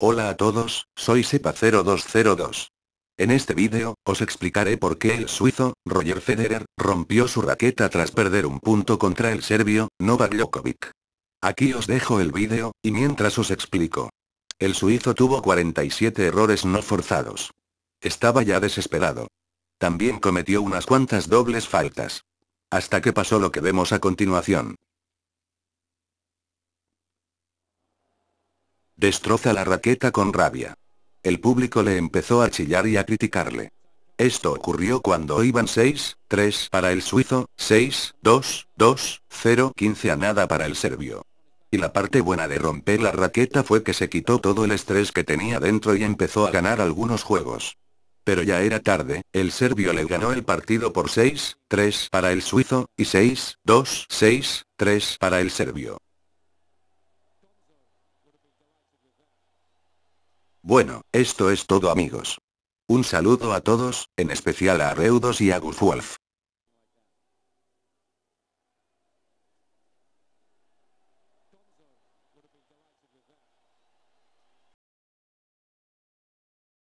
Hola a todos, soy Sepa0202. En este vídeo, os explicaré por qué el suizo, Roger Federer, rompió su raqueta tras perder un punto contra el serbio, Novak Djokovic. Aquí os dejo el vídeo, y mientras os explico. El suizo tuvo 47 errores no forzados. Estaba ya desesperado. También cometió unas cuantas dobles faltas. Hasta que pasó lo que vemos a continuación. Destroza la raqueta con rabia. El público le empezó a chillar y a criticarle. Esto ocurrió cuando iban 6, 3 para el suizo, 6, 2, 2, 0, 15 a nada para el serbio. Y la parte buena de romper la raqueta fue que se quitó todo el estrés que tenía dentro y empezó a ganar algunos juegos. Pero ya era tarde, el serbio le ganó el partido por 6, 3 para el suizo, y 6, 2, 6, 3 para el serbio. Bueno, esto es todo amigos. Un saludo a todos, en especial a Reudos y a Gus Wolf.